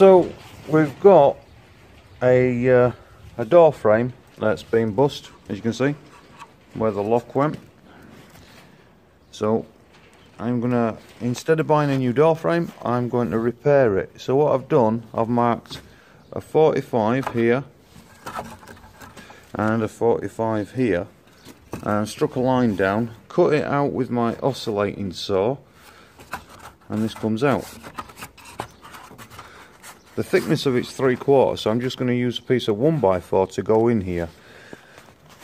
So we've got a, uh, a door frame that's been bust, as you can see, where the lock went. So I'm gonna, instead of buying a new door frame, I'm going to repair it. So what I've done, I've marked a 45 here and a 45 here and struck a line down, cut it out with my oscillating saw and this comes out. The thickness of it's three quarters, so I'm just going to use a piece of 1x4 to go in here.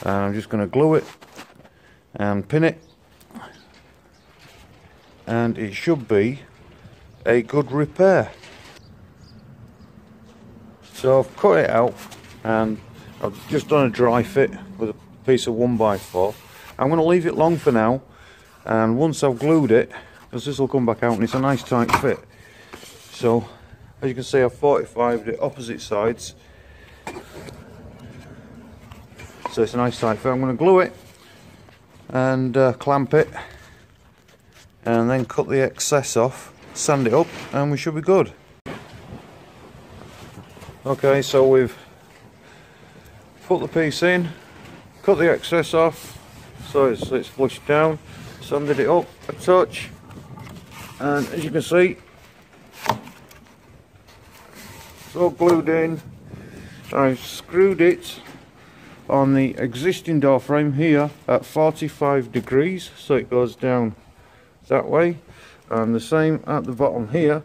And I'm just going to glue it and pin it. And it should be a good repair. So I've cut it out and I've just done a dry fit with a piece of 1x4. I'm going to leave it long for now and once I've glued it, because this will come back out and it's a nice tight fit. So as you can see I've 45 the opposite sides. So it's a nice tight fit I'm going to glue it and uh, clamp it and then cut the excess off sand it up and we should be good. Okay so we've put the piece in cut the excess off so it's, it's flushed down sanded it up a touch and as you can see all glued in. I've screwed it on the existing door frame here at 45 degrees so it goes down that way. And the same at the bottom here.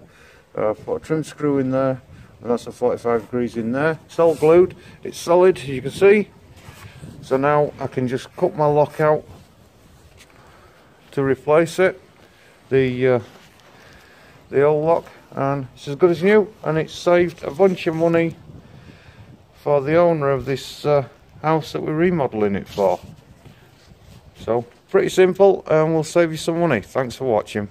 Uh, put a trim screw in there and that's a 45 degrees in there. It's all glued. It's solid as you can see. So now I can just cut my lock out to replace it. The uh, the old lock and it's as good as new and it's saved a bunch of money for the owner of this uh, house that we're remodeling it for. So pretty simple and we'll save you some money. Thanks for watching